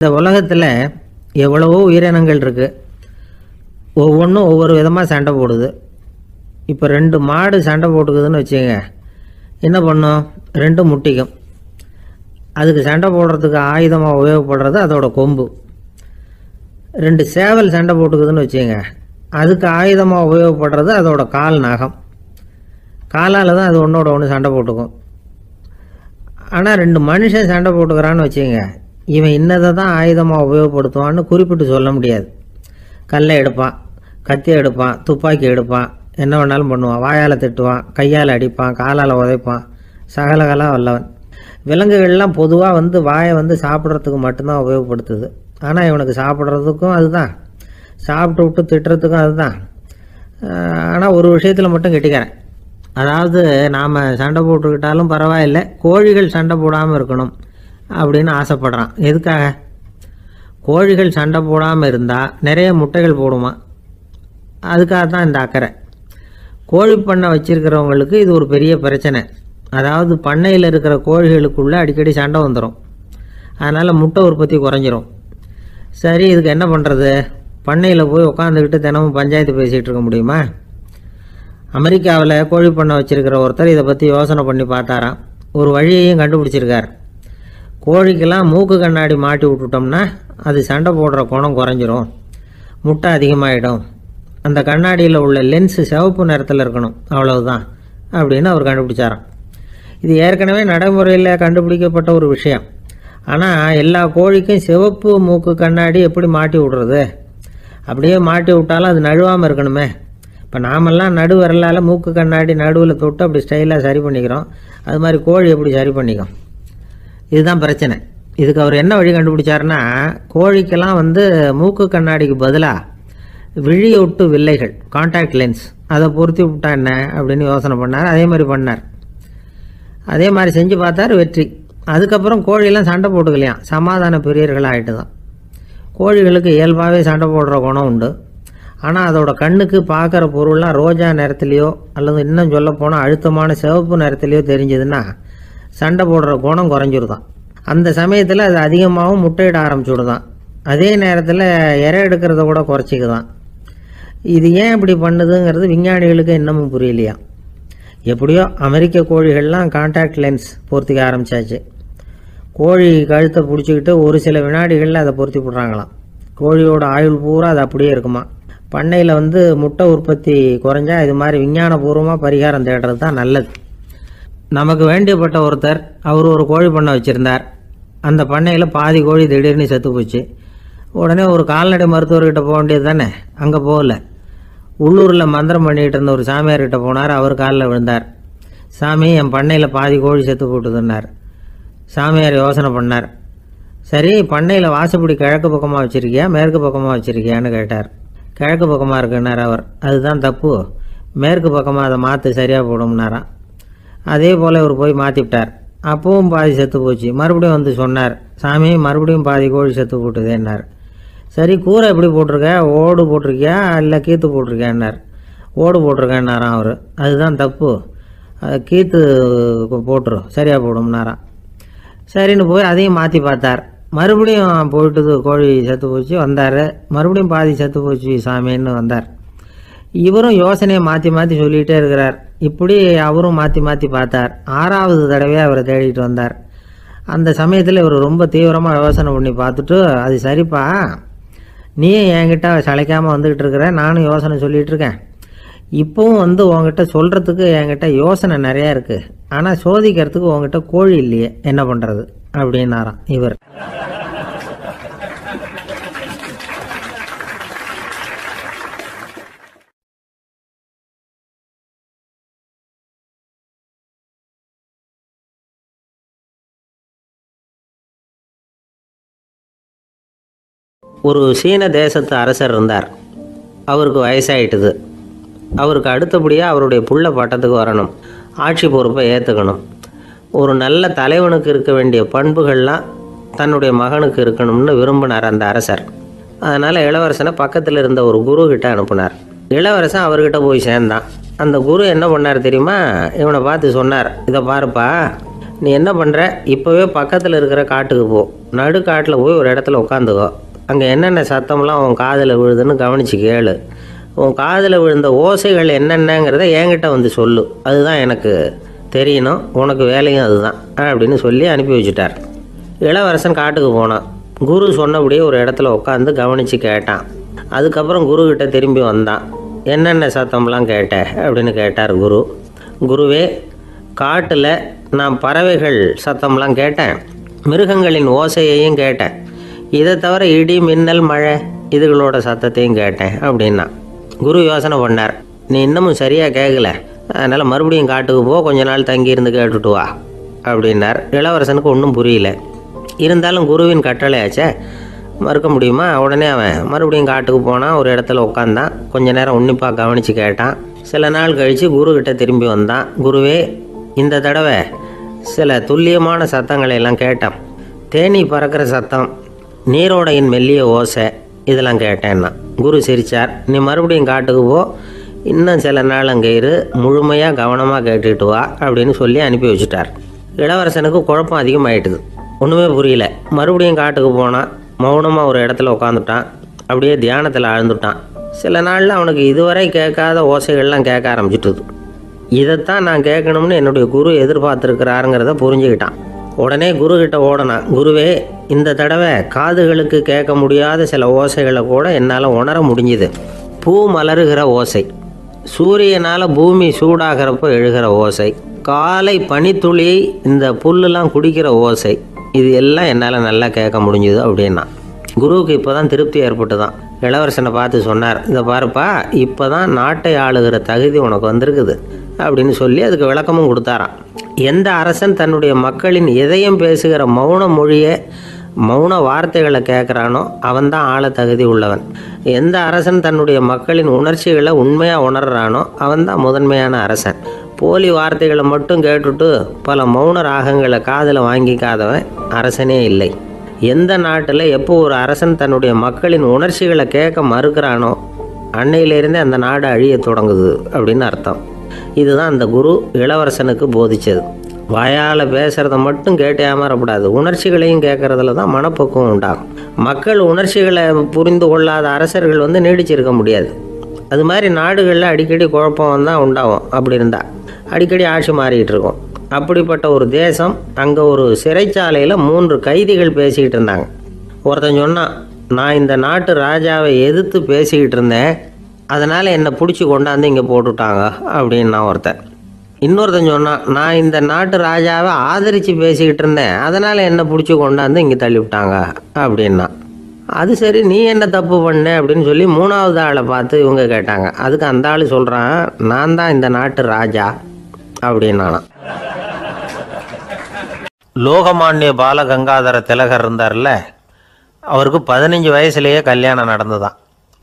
இந்த உலகத்தில் எவ்வளவோ உயிரினங்கள் இருக்குது ஒவ்வொன்றும் ஒவ்வொரு விதமாக சண்டை போடுது. இப்போ ரெண்டு மாடு சண்டை போட்டுக்குதுன்னு வச்சுங்க என்ன பண்ணும்? ரெண்டும் முட்டிக்கும். அதுக்கு சண்டை போடுறதுக்கு ஆயுதமாக உபயோகப்படுறது அதோட கொம்பு. ரெண்டு சேவல் சண்டை போட்டுக்குதுன்னு வச்சுங்க அதுக்கு ஆயுதமாக உபயோகப்படுறது அதோட கால் நகம். காலால் தான் அது ஒன்றோட ஒன்று சண்டை போட்டுக்கும். ஆனால் ரெண்டு மனுஷன் சண்டை போட்டுக்கிறான்னு வச்சுங்க இவன் இன்னதை தான் ஆயுதமாக உபயோகப்படுத்துவான்னு குறிப்பிட்டு சொல்ல முடியாது. கல்லை எடுப்பான் கத்தி எடுப்பான் துப்பாக்கி எடுப்பான் என்ன வேணாலும் பண்ணுவான். வாயால் திட்டுவான் கையால் அடிப்பான் காலால் உதைப்பான். சகலகலா வல்லவன். விலங்குகள்லாம் பொதுவாக வந்து வாயை வந்து சாப்பிட்றதுக்கு மட்டும்தான் உபயோகப்படுத்துது. ஆனால் இவனுக்கு சாப்பிட்றதுக்கும் அதுதான். சாப்பிட்டு விட்டு திட்டுறதுக்கும் அதுதான். ஆனால் ஒரு விஷயத்தில் மட்டும் கெட்டிக்கிறேன் அதாவது நாம் சண்டை போட்டுக்கிட்டாலும் பரவாயில்லை. கோழிகள் சண்டை போடாமல் இருக்கணும். அப்படின்னு ஆசைப்படுறான். எதுக்காக? கோழிகள் சண்டை போடாமல் இருந்தால் நிறைய முட்டைகள் போடுமா? அதுக்காக தான் இந்த அக்கறை. கோழி பண்ணை வச்சுருக்கிறவங்களுக்கு இது ஒரு பெரிய பிரச்சனை. அதாவது பண்ணையில் இருக்கிற கோழிகளுக்குள்ளே அடிக்கடி சண்டை வந்துடும் அதனால் முட்டை உற்பத்தி குறைஞ்சிரும். சரி இதுக்கு என்ன பண்ணுறது பண்ணையில் போய் உட்காந்துக்கிட்டு தினமும் பஞ்சாயத்து பேசிகிட்டு இருக்க முடியுமா? அமெரிக்காவில் கோழி பண்ணை வச்சுருக்கிற ஒருத்தர் இதை பற்றி யோசனை பண்ணி பார்த்தாராம். ஒரு வழியையும் கண்டுபிடிச்சிருக்கார். கோழிக்கெல்லாம் மூக்கு கண்ணாடி மாட்டி விட்டுட்டோம்னா அது சண்டை போடுற குணம் குறைஞ்சிரும். முட்டை அதிகமாகிடும் அந்த கண்ணாடியில் உள்ள லென்ஸு சிவப்பு நிறத்தில் இருக்கணும். அவ்வளவுதான். அப்படின்னு அவர் கண்டுபிடிச்சாராம். இது ஏற்கனவே நடைமுறையில் கண்டுபிடிக்கப்பட்ட ஒரு விஷயம். ஆனால் எல்லா கோழிக்கும் சிவப்பு மூக்கு கண்ணாடி எப்படி மாட்டி விடுறது? அப்படியே மாட்டி விட்டாலும் அது நழுவாமல் இருக்கணுமே. இப்போ நாமெல்லாம் நடுவரலால் மூக்கு கண்ணாடி நடுவில் தொட்டு அப்படி ஸ்டைலாக சரி பண்ணிக்கிறோம். அது மாதிரி கோழி எப்படி சரி பண்ணிக்கும்? இதுதான் பிரச்சனை. இதுக்கு அவர் என்ன வழி கண்டுபிடிச்சாருன்னா கோழிக்கெல்லாம் வந்து மூக்கு கண்ணாடிக்கு பதிலாக விழியொட்டு வில்லைகள் காண்டாக்ட் லென்ஸ் அதை பொருத்தி விட்டா என்ன அப்படின்னு யோசனை பண்ணார். அதே மாதிரி பண்ணார். அதே மாதிரி செஞ்சு பார்த்தார் வெற்றி. அதுக்கப்புறம் கோழியெல்லாம் சண்டை போட்டுக்கலையாம் சமாதான பெரியர்கள் ஆகிட்டு தான் கோழிகளுக்கு இயல்பாகவே சண்டை போடுற குணம் உண்டு. ஆனால் அதோட கண்ணுக்கு பார்க்குற பொருள்லாம் ரோஜா நிறத்துலையோ அல்லது இன்னும் சொல்லப்போனால் அழுத்தமான சிவப்பு நிறத்துலையோ தெரிஞ்சதுன்னா சண்டை போடுற குணம் குறைஞ்சிருதான். அந்த சமயத்தில் அது அதிகமாகவும் முட்டையிட ஆரம்பிச்சுடுதான். அதே நேரத்தில் இறை எடுக்கிறத கூட குறைச்சிக்குதான். இது ஏன் இப்படி பண்ணுதுங்கிறது விஞ்ஞானிகளுக்கு இன்னமும் புரியலையா? எப்படியோ அமெரிக்க கோழிகள்லாம் கான்டாக்ட் லென்ஸ் பொருத்திக்க ஆரம்பிச்சாச்சு. கோழி கழுத்தை பிடிச்சிக்கிட்டு ஒரு சில வினாடிகளில் அதை பொருத்தி விட்றாங்களாம் கோழியோட ஆயுள் பூரா அது அப்படியே இருக்குமா? பண்ணையில் வந்து முட்டை உற்பத்தி குறைஞ்சா இது மாதிரி விஞ்ஞானபூர்வமாக பரிகாரம் தேடுறது தான் நல்லது. நமக்கு வேண்டியப்பட்ட ஒருத்தர் அவர் ஒரு கோழி பண்ணை வச்சுருந்தார். அந்த பண்ணையில் பாதி கோழி திடீர்னு செத்து போச்சு. உடனே ஒரு கால்நடை மருத்துவர்கிட்ட போக வேண்டியது தானே? அங்கே போகல. உள்ளூரில் மந்திரம் பண்ணிகிட்டு இருந்த ஒரு சாமியார்கிட்ட போனார் அவர் காலில் விழுந்தார். சாமி என் பண்ணையில் பாதி கோழி செத்து போட்டுதுன்னார். சாமியார் யோசனை பண்ணார். சரி பண்ணையில் வாசப்படி கிழக்கு பக்கமாக வச்சுருக்கியா மேற்கு பக்கமாக வச்சுருக்கியான்னு கேட்டார். கிழக்கு பக்கமாக இருக்குன்னார் அவர். அதுதான் தப்பு. மேற்கு பக்கமாக அதை மாற்று சரியாக போடும்னாராம். அதே போல் இவர் போய் மாற்றிவிட்டார் அப்பவும் பாதி செத்து போச்சு. மறுபடியும் வந்து சொன்னார் சாமி மறுபடியும் பாதி கோழி செத்து போட்டுதேன்னார் சரி கூரை எப்படி போட்டிருக்க? ஓடு போட்டிருக்கியா? இல்லை கீத்து போட்டிருக்கியான்னார் ஓடு போட்டிருக்கேன்னாராம் அவர். அதுதான் தப்பு. அது கீத்து போட்டுரு சரியாக போடும்னாராம் சரின்னு போய் அதையும் மாற்றி பார்த்தார். மறுபடியும் போயிட்டு கோழி செத்து போச்சு வந்தார். மறுபடியும் பாதி செத்து போச்சு சாமின்னு வந்தார். இவரும் யோசனையை மாற்றி மாற்றி சொல்லிகிட்டே இருக்கிறார். இப்படி அவரும் மாற்றி மாற்றி பார்த்தார். ஆறாவது தடவையாக அவரை தேடிட்டு வந்தார். அந்த சமயத்தில் இவர் ரொம்ப தீவிரமாக யோசனை பண்ணி பார்த்துட்டு அது சரிப்பா. நீயும் என்கிட்ட சளைக்காமல் வந்துக்கிட்டு இருக்கிற நானும் யோசனை சொல்லிகிட்டு இருக்கேன். இப்போவும் வந்து உங்ககிட்ட சொல்கிறதுக்கு என்கிட்ட யோசனை நிறையா இருக்குது ஆனால் சோதிக்கிறதுக்கு உங்ககிட்ட கோழி இல்லையே. என்ன பண்ணுறது அப்படின்னாராம் இவர். ஒரு சீன தேசத்து அரசர் இருந்தார். அவருக்கு வயசாயிட்டுது. அவருக்கு அடுத்தபடியாக அவருடைய புள்ள பட்டத்துக்கு வரணும். ஆட்சி பொறுப்பை ஏற்றுக்கணும் ஒரு நல்ல தலைவனுக்கு இருக்க வேண்டிய பண்புகள்லாம் தன்னுடைய மகனுக்கு இருக்கணும்னு விரும்பினார் அந்த அரசர். அதனால் இளவரசனை பக்கத்தில் இருந்த ஒரு குரு கிட்ட அனுப்புனார். இளவரசன் அவர்கிட்ட போய் சேர்ந்தான். அந்த குரு என்ன பண்ணார் தெரியுமா? இவனை பார்த்து சொன்னார் இதை பாருப்பா நீ என்ன பண்ணுற இப்போவே பக்கத்தில் இருக்கிற காட்டுக்கு போ. நடுக்காட்டில் போய் ஒரு இடத்துல உட்காந்துக்கோ. அங்கே என்னென்ன சத்தம்லாம் உன் காதில் விழுதுன்னு கவனித்து கேளு. உன் காதில் விழுந்த ஓசைகள் என்னென்னங்கிறத என்கிட்ட வந்து சொல்லு. அதுதான் எனக்கு தெரியணும். உனக்கு வேலையும் அதுதான். அப்படின்னு சொல்லி அனுப்பி வச்சுட்டார். இளவரசன் காட்டுக்கு போனான். குரு சொன்னபடியே ஒரு இடத்துல உட்காந்து கவனித்து கேட்டான். அதுக்கப்புறம் குரு திரும்பி வந்தான். என்னென்ன சத்தம்லாம் கேட்ட? அப்படின்னு கேட்டார் குரு. குருவே காட்டில் நான் பறவைகள் சத்தம்லாம் கேட்டேன். மிருகங்களின் ஓசையையும் கேட்டேன். இதை தவிர இடி மின்னல் மழை இதுகளோட சத்தத்தையும் கேட்டேன் அப்படின்னா. குரு யோசனை பண்ணார். நீ இன்னமும் சரியாக கேட்கல அதனால் மறுபடியும் காட்டுக்கு போ. கொஞ்ச நாள் தங்கி இருந்து கேட்டுட்டு வா. அப்படின்னார். இளவரசனுக்கு ஒன்றும் புரியல. இருந்தாலும் குருவின் கட்டளையாச்சே. மறுக்க முடியுமா? உடனே அவன் மறுபடியும் காட்டுக்கு போனான் ஒரு இடத்துல உட்காந்தான் கொஞ்ச நேரம் உன்னிப்பாக கவனித்து கேட்டான். சில நாள் கழித்து குரு திரும்பி வந்தான். குருவே இந்த தடவை சில துல்லியமான சத்தங்களை எல்லாம் கேட்டான். தேனி பறக்கிற சத்தம் நீரோடையின் மெல்லிய ஓசை இதெல்லாம் கேட்டேன்னா. குரு சிரித்தார் நீ மறுபடியும் காட்டுக்கு போ. இன்னும் சில நாள் அங்கே இரு. முழுமையாக கவனமாக கேட்டுட்டு வா அப்படின்னு சொல்லி அனுப்பி வச்சுட்டார். இளவரசனுக்கு குழப்பம் அதிகமாயிட்டுது. ஒன்றுமே புரியல. மறுபடியும் காட்டுக்கு போனான் மௌனமாக ஒரு இடத்துல உட்காந்துட்டான் அப்படியே தியானத்தில் ஆழ்ந்துட்டான். சில நாளில் அவனுக்கு இதுவரை கேட்காத ஓசைகள்லாம் கேட்க ஆரம்பிச்சிட்டுது. இதைத்தான் நான் கேட்கணும்னு என்னுடைய குரு எதிர்பார்த்துருக்கிறாருங்கிறத புரிஞ்சுக்கிட்டான். உடனே குரு ஓடனான் குருவே இந்த தடவை காதுகளுக்கு கேட்க முடியாத சில ஓசைகளை கூட என்னால் உணர முடிஞ்சுது. பூ மலருகிற ஓசை. சூரியனால் பூமி சூடாகிறப்போ எழுகிற ஓசை. காலை பனித்துளி இந்த புல்லுலாம் குடிக்கிற ஓசை. இது எல்லாம் என்னால் நல்லா கேட்க முடிஞ்சுது அப்படின்னா. குருவுக்கு இப்போ தான் திருப்தி ஏற்பட்டு தான் இளவரசனை பார்த்து சொன்னார் இதை பாருப்பா இப்போ தான் நாட்டை ஆளுகிற தகுதி உனக்கு வந்திருக்குது அப்படின்னு சொல்லி அதுக்கு விளக்கமும் கொடுத்தாராம். எந்த அரசன் தன்னுடைய மக்களின் இதயம் பேசுகிற மௌன மொழியை மௌன வார்த்தைகளை கேட்குறானோ அவன் தான் ஆள தகுதி உள்ளவன். எந்த அரசன் தன்னுடைய மக்களின் உணர்ச்சிகளை உண்மையாக உணர்றானோ அவன் தான் முதன்மையான அரசன். போலி வார்த்தைகளை மட்டும் கேட்டுட்டு பல மௌன ராகங்களை காதில் வாங்கிக்காதவன் அரசனே இல்லை. எந்த நாட்டில் எப்போ ஒரு அரசன் தன்னுடைய மக்களின் உணர்ச்சிகளை கேட்க மறுக்கிறானோ அன்னையிலிருந்தே அந்த நாடு அழியத் தொடங்குது அப்படின்னு அர்த்தம். இதுதான் அந்த குரு இளவரசனுக்கு போதிச்சது. வாயால் பேசுகிறத மட்டும் கேட்டு ஏமாறப்படாது. உணர்ச்சிகளையும் கேட்கறதுல தான் மனப்பக்குவம் உண்டாகும். மக்கள் உணர்ச்சிகளை புரிந்து கொள்ளாத அரசர்கள் வந்து நீடிச்சிருக்க முடியாது. அது மாதிரி நாடுகளில் அடிக்கடி குழப்பம் தான் உண்டாகும். அப்படி இருந்தால் அடிக்கடி ஆட்சி மாறிக்கிட்டு இருக்கும். அப்படிப்பட்ட ஒரு தேசம் அங்கே ஒரு சிறைச்சாலையில் மூன்று கைதிகள் பேசிக்கிட்டு இருந்தாங்க. ஒருத்தன் சொன்னான் நான் இந்த நாட்டு ராஜாவை எதிர்த்து பேசிக்கிட்டு இருந்தேன். அதனால் என்னை பிடிச்சி கொண்டாந்து இங்கே போட்டுட்டாங்க அப்படின்னா ஒருத்தன். இன்னொருத்தன் சொன்னான் நான் இந்த நாட்டு ராஜாவை ஆதரித்து பேசிக்கிட்டு இருந்தேன். அதனால் என்னை பிடிச்சி கொண்டாந்து இங்கே தள்ளிவிட்டாங்க. அப்படின்னா அது சரி நீ என்ன தப்பு பண்ண? அப்படின்னு சொல்லி மூணாவது ஆளை பார்த்து இவங்க கேட்டாங்க. அதுக்கு அந்த ஆள் சொல்கிறான் நான் தான் இந்த நாட்டு ராஜா. அப்படின்னானா. லோகமானிய பாலகங்காதர திலகர் இருந்தார்ல அவருக்கு பதினஞ்சு வயசுலேயே கல்யாணம் நடந்துதான்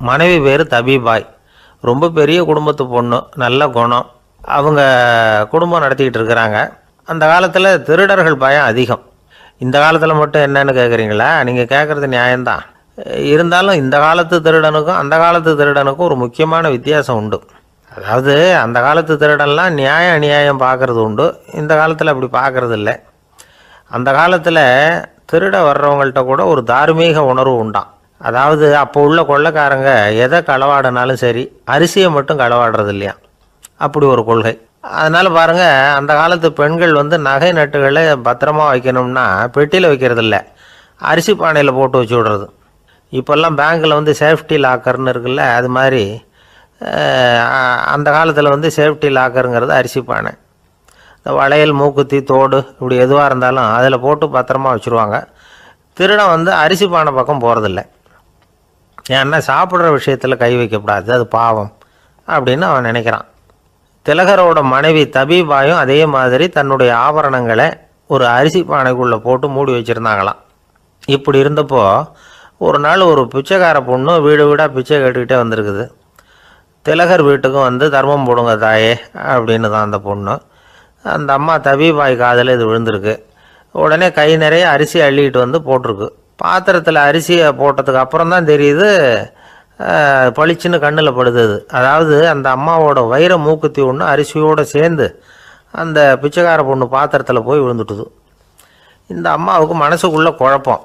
மனைவி பேர் தபிபாய். ரொம்ப பெரிய குடும்பத்து பொண்ணு நல்ல குணம். அவங்க குடும்பம் நடத்திக்கிட்டு இருக்கிறாங்க. அந்த காலத்தில் திருடர்கள் பயம் அதிகம். இந்த காலத்தில் மட்டும் என்னென்னு கேட்குறீங்களா நீங்கள் கேட்குறது நியாயம்தான். இருந்தாலும் இந்த காலத்து திருடனுக்கும் அந்த காலத்து திருடனுக்கும் ஒரு முக்கியமான வித்தியாசம் உண்டு. அதாவது அந்த காலத்து திருடன்லாம் நியாயம் அநியாயம் பார்க்குறது உண்டு. இந்த காலத்தில் அப்படி பார்க்குறது இல்லை. அந்த காலத்தில் திருட வர்றவங்கள்ட்ட கூட ஒரு தார்மீக உணர்வு உண்டாம். அதாவது அப்போ உள்ள கொள்ளைக்காரங்க எதை களவாடினாலும் சரி அரிசியை மட்டும் களவாடுறது இல்லையா அப்படி ஒரு கொள்கை. அதனால் பாருங்கள் அந்த காலத்து பெண்கள் வந்து நகை நட்டுகளை பத்திரமா வைக்கணும்னா பெட்டியில் வைக்கிறது இல்லை அரிசி பானையில் போட்டு வச்சு விடுறது. இப்போல்லாம் பேங்க்கில் வந்து சேஃப்டி லாக்கர்னு இருக்குல்ல அது மாதிரி அந்த காலத்தில் வந்து சேஃப்டி லாக்கருங்கிறது அரிசி பானை. இந்த வளையல் மூக்குத்தி தோடு இப்படி எதுவாக இருந்தாலும் அதில் போட்டு பத்திரமா வச்சுருவாங்க. திருடன் வந்து அரிசி பானை பக்கம் போகிறதில்ல ஏன்னா சாப்பிட்ற விஷயத்தில் கை வைக்கக்கூடாது அது பாவம் அப்படின்னு அவன் நினைக்கிறான். திலகரோட மனைவி தபீபாயும் அதே மாதிரி தன்னுடைய ஆபரணங்களை ஒரு அரிசி பானைக்குள்ளே போட்டு மூடி வச்சுருந்தாங்களாம். இப்படி இருந்தப்போ ஒரு நாள் ஒரு பிச்சைக்கார பொண்ணு வீடு வீடாக பிச்சை கேட்டுக்கிட்டே வந்திருக்குது. திலகர் வீட்டுக்கும் வந்து தர்மம் போடுங்க தாயே அப்படின்னு தான் அந்த பொண்ணு. அந்த அம்மா தபீபாய் காதில் இது விழுந்திருக்கு. உடனே கை நிறைய அரிசி அள்ளிக்கிட்டு வந்து போட்டிருக்கு. பாத்திரத்தில் அரிசியை போட்டதுக்கு அப்புறம் தான் தெரியுது பளிச்சுன்னு கண்ணில் படுது அதாவது அந்த அம்மாவோட வைர மூக்குத்தி ஒன்று அரிசியோடு சேர்ந்து அந்த பிச்சைக்கார பொண்ணு பாத்திரத்தில் போய் விழுந்துட்டுது. இந்த அம்மாவுக்கு மனசுக்குள்ளே குழப்பம்.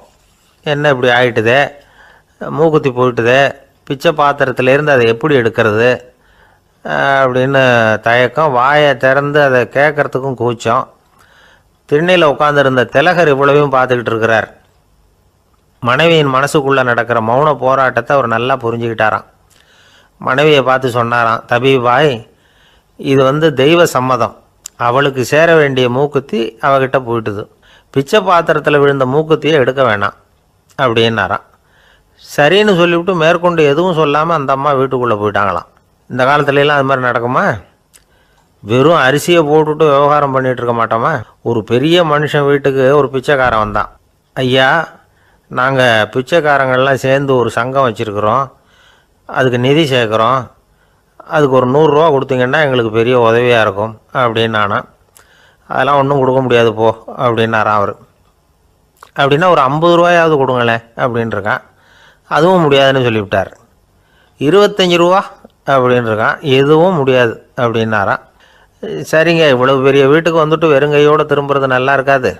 என்ன இப்படி ஆயிட்டுதே? மூக்குத்தி போயிட்டுதே? பிச்சை பாத்திரத்துலேருந்து அதை எப்படி எடுக்கிறது? அப்படின்னு தயக்கம். வாயை திறந்து அதை கேட்குறதுக்கும் கூச்சம். திண்ணையில் உட்காந்துருந்த திலகர் இவ்வளவையும் பார்த்துக்கிட்டு இருக்கிறார். மனைவியின் மனசுக்குள்ளே நடக்கிற மௌன போராட்டத்தை அவர் நல்லா புரிஞ்சுக்கிட்டாராம். மனைவியை பார்த்து சொன்னாராம் தபீபாய் இது வந்து தெய்வ சம்மதம். அவளுக்கு சேர வேண்டிய மூக்குத்தி அவகிட்ட போயிட்டுது. பிச்சை பாத்திரத்தில் விழுந்த மூக்குத்தியை எடுக்க வேணாம் அப்படின்னாராம். சரின்னு சொல்லிவிட்டு மேற்கொண்டு எதுவும் சொல்லாமல் அந்த அம்மா வீட்டுக்குள்ளே போயிட்டாங்களாம். இந்த காலத்துலலாம் அது மாதிரி நடக்குமா? வெறும் அரிசியை போட்டுட்டு விவகாரம் பண்ணிகிட்டு இருக்க மாட்டோமா? ஒரு பெரிய மனுஷன் வீட்டுக்கு ஒரு பிச்சைக்காரன் வந்தான். ஐயா நாங்கள் பிச்சைக்காரங்கள்லாம் சேர்ந்து ஒரு சங்கம் வச்சுருக்குறோம். அதுக்கு நிதி சேர்க்குறோம். அதுக்கு ஒரு நூறுரூவா கொடுத்தீங்கன்னா எங்களுக்கு பெரிய உதவியாக இருக்கும் அப்படின்னானா அதெல்லாம் ஒன்றும் கொடுக்க முடியாது போ அப்படின்னாராம் அவர். அப்படின்னா ஒரு ஐம்பது ரூபாயாவது கொடுங்களேன் அப்படின்ட்டுருக்கான் அதுவும் முடியாதுன்னு சொல்லிவிட்டார். இருபத்தஞ்சி ரூபா அப்படின்ட்டுருக்கான் எதுவும் முடியாது அப்படின்னாராம். சரிங்க இவ்வளோ பெரிய வீட்டுக்கு வந்துட்டு வெறுங்கையோடு திரும்புறது நல்லா இருக்காது.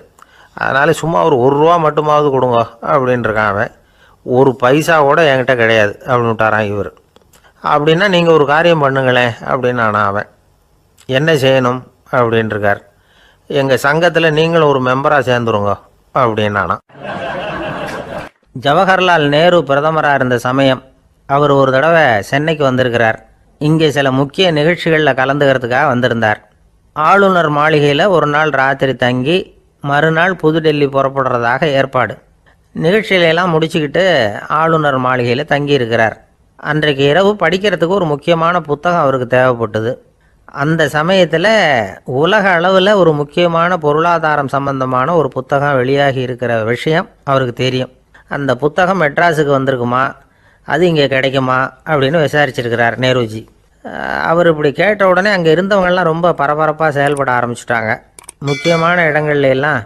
அதனால் சும்மா ஒரு ஒரு ரூபா மட்டுமாவது கொடுங்க அப்படின்ட்டுருக்கான் அவன். ஒரு பைசா கூட என்கிட்ட கிடையாது அப்படின்னு விட்டாரான் இவர். அப்படின்னா நீங்கள் ஒரு காரியம் பண்ணுங்களேன் அப்படின்னு நானா அவன். என்ன செய்யணும் அப்படின்ட்டுருக்கார் எங்கள் சங்கத்தில் நீங்களும் ஒரு மெம்பராக சேர்ந்துருங்க அப்படின்னானா. ஜவஹர்லால் நேரு பிரதமராக இருந்த சமயம் அவர் ஒரு தடவை சென்னைக்கு வந்திருக்கிறார். இங்கே சில முக்கிய நிகழ்ச்சிகளில் கலந்துக்கிறதுக்காக வந்திருந்தார். ஆளுநர் மாளிகையில் ஒரு நாள் ராத்திரி தங்கி மறுநாள் புதுடெல்லி புறப்படுறதாக ஏற்பாடு. நிகழ்ச்சியிலெல்லாம் முடிச்சுக்கிட்டு ஆளுநர் மாளிகையில் தங்கி இருக்கிறார் அன்றைக்கு இரவு படிக்கிறதுக்கு ஒரு முக்கியமான புத்தகம் அவருக்கு தேவைப்பட்டது. அந்த சமயத்தில் உலக அளவில் ஒரு முக்கியமான பொருளாதாரம் சம்பந்தமான ஒரு புத்தகம் வெளியாகி இருக்கிற விஷயம் அவருக்கு தெரியும். அந்த புத்தகம் மெட்ராஸுக்கு வந்திருக்குமா? அது இங்கே கிடைக்குமா? அப்படின்னு விசாரிச்சிருக்கிறார் நேருஜி. அவர் இப்படி கேட்ட உடனே அங்கே இருந்தவங்கெல்லாம் ரொம்ப பரபரப்பாக செயல்பட ஆரம்பிச்சிட்டாங்க. முக்கியமான இடங்கள்ல எல்லாம்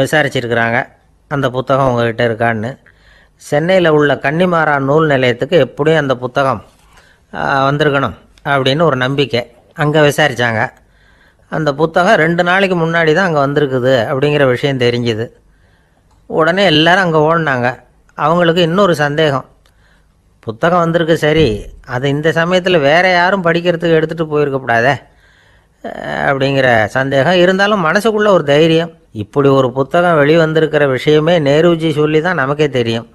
விசாரிச்சிருக்கிறாங்க. அந்த புத்தகம் உங்ககிட்ட இருக்கான்னு. சென்னையில் உள்ள கன்னிமாரா நூல் நிலையத்துக்கு எப்படியும் அந்த புத்தகம் வந்திருக்கணும் அப்படின்னு ஒரு நம்பிக்கை. அங்கே விசாரித்தாங்க அந்த புத்தகம் ரெண்டு நாளைக்கு முன்னாடி தான் அங்கே வந்திருக்குது அப்படிங்கிற விஷயம் தெரிஞ்சுது. உடனே எல்லோரும் அங்கே ஓடினாங்க. அவங்களுக்கு இன்னொரு சந்தேகம். புத்தகம் வந்திருக்கு சரி அது இந்த சமயத்தில் வேற யாரும் படிக்கிறதுக்கு எடுத்துகிட்டு போயிருக்கக்கூடாதே அப்படிங்கிற சந்தேகம். இருந்தாலும் மனசுக்குள்ள ஒரு தைரியம். இப்படி ஒரு புத்தகம் வெளிவந்திருக்கிற விஷயமே நேருஜி சொல்லி தான் நமக்கே தெரியும்.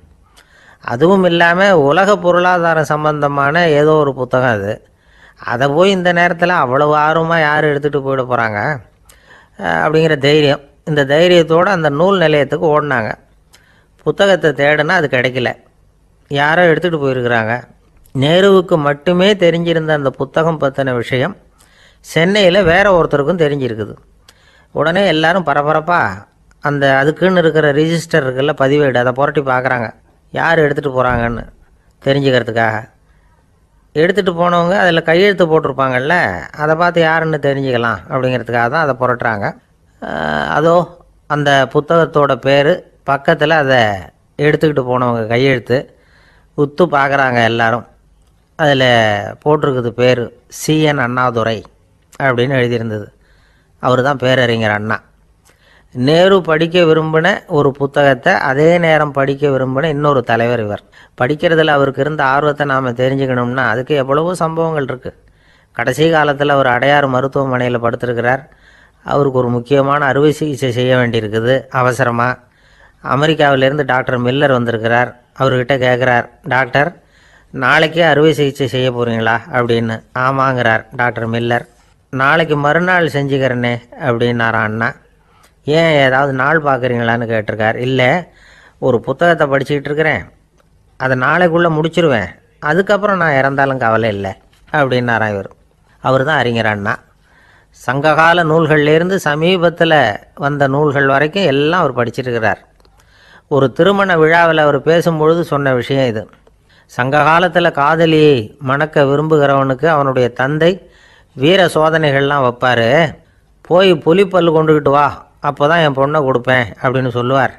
அதுவும் இல்லாமல் உலக பொருளாதாரம் சம்பந்தமான ஏதோ ஒரு புத்தகம் அது. அதை போய் இந்த நேரத்தில் அவ்வளவு ஆர்வமாக யார் எடுத்துகிட்டு போயிட போகிறாங்க அப்படிங்கிற தைரியம். இந்த தைரியத்தோடு அந்த நூல் நிலையத்துக்கு ஓடினாங்க. புத்தகத்தை தேடினா அது கிடைக்கல. யாரோ எடுத்துகிட்டு போயிருக்கிறாங்க. நேருவுக்கு மட்டுமே தெரிஞ்சிருந்த அந்த புத்தகம் பற்றின விஷயம் சென்னையில் வேற ஒருத்தருக்கும் தெரிஞ்சிருக்குது. உடனே எல்லாரும் பரபரப்பாக அந்த அதுக்குன்னு இருக்கிற ரிஜிஸ்டர் இருக்குல்ல பதிவேடு அதை புரட்டி பார்க்குறாங்க. யார் எடுத்துகிட்டு போகிறாங்கன்னு தெரிஞ்சுக்கிறதுக்காக. எடுத்துகிட்டு போனவங்க அதில் கையெழுத்து போட்டிருப்பாங்கல்ல அதை பார்த்து யாருன்னு தெரிஞ்சுக்கலாம் அப்படிங்கிறதுக்காக தான் அதை புரட்டுறாங்க. அதோ அந்த புத்தகத்தோட பேர் பக்கத்தில் அதை எடுத்துக்கிட்டு போனவங்க கையெழுத்து உத்து பார்க்குறாங்க எல்லாரும். அதில் போட்டிருக்குது பேர் சிஎன் அண்ணாதுரை. அப்படின்னு எழுதியிருந்தது. அவர் தான் பேரறிஞர் அண்ணா. நேரு படிக்க விரும்பின ஒரு புத்தகத்தை அதே நேரம் படிக்க விரும்பின இன்னொரு தலைவர் இவர். படிக்கிறதுல அவருக்கு இருந்த ஆர்வத்தை நாம் தெரிஞ்சுக்கணும்னா அதுக்கு எவ்வளவோ சம்பவங்கள் இருக்குது கடைசி காலத்தில் அவர் அடையாறு மருத்துவமனையில் படுத்திருக்கிறார். அவருக்கு ஒரு முக்கியமான அறுவை சிகிச்சை செய்ய வேண்டியிருக்குது. அவசரமாக அமெரிக்காவிலேருந்து டாக்டர் மில்லர் வந்திருக்கிறார். அவர்கிட்ட கேட்குறார் டாக்டர் நாளைக்கே அறுவை சிகிச்சை செய்ய போகிறீங்களா அப்படின்னு. ஆமாங்கிறார் டாக்டர் மில்லர். நாளைக்கு மறுநாள் செஞ்சுக்கிறேனே அப்படின்னாரா அண்ணா. ஏன் ஏதாவது நாள் பார்க்குறீங்களான்னு கேட்டிருக்கார். இல்லை ஒரு புத்தகத்தை படிச்சுக்கிட்டு இருக்கிறேன். அதை நாளைக்குள்ளே முடிச்சிருவேன். அதுக்கப்புறம் நான் இறந்தாலும் கவலை இல்லை அப்படின்னாரா இவர். அவர் தான் அறிஞர் அண்ணா. சங்ககால நூல்கள்லேருந்து சமீபத்தில் வந்த நூல்கள் வரைக்கும் எல்லாம் அவர் படிச்சிருக்கிறார் ஒரு திருமண விழாவில் அவர் பேசும்பொழுது சொன்ன விஷயம் இது. சங்க காலத்தில் காதலியை மணக்க விரும்புகிறவனுக்கு அவனுடைய தந்தை வீர சோதனைகள்லாம் வைப்பார். போய் புலிப்பல்லு கொண்டுக்கிட்டு வா அப்போ தான் என் பொண்ணை கொடுப்பேன் அப்படின்னு சொல்லுவார்.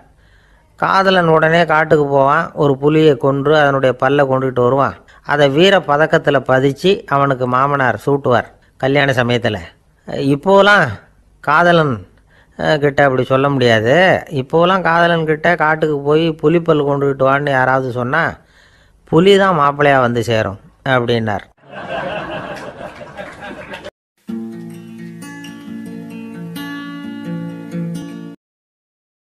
காதலன் உடனே காட்டுக்கு போவான் ஒரு புலியை கொன்று அதனுடைய பல்லை கொண்டுக்கிட்டு வருவான். அதை வீர பதக்கத்தில் பதிச்சு அவனுக்கு மாமனார் சூட்டுவார் கல்யாண சமயத்தில். இப்போலாம் காதலன் கிட்ட அப்படி சொல்ல முடியாது. இப்போலாம் காதலன் கிட்ட காட்டுக்கு போய் புலிப்பல் கொண்டுக்கிட்டு வான்னு யாராவது சொன்னால் புலி தான் மாப்பிள்ளையாக வந்து சேரும் அப்படின்னார்.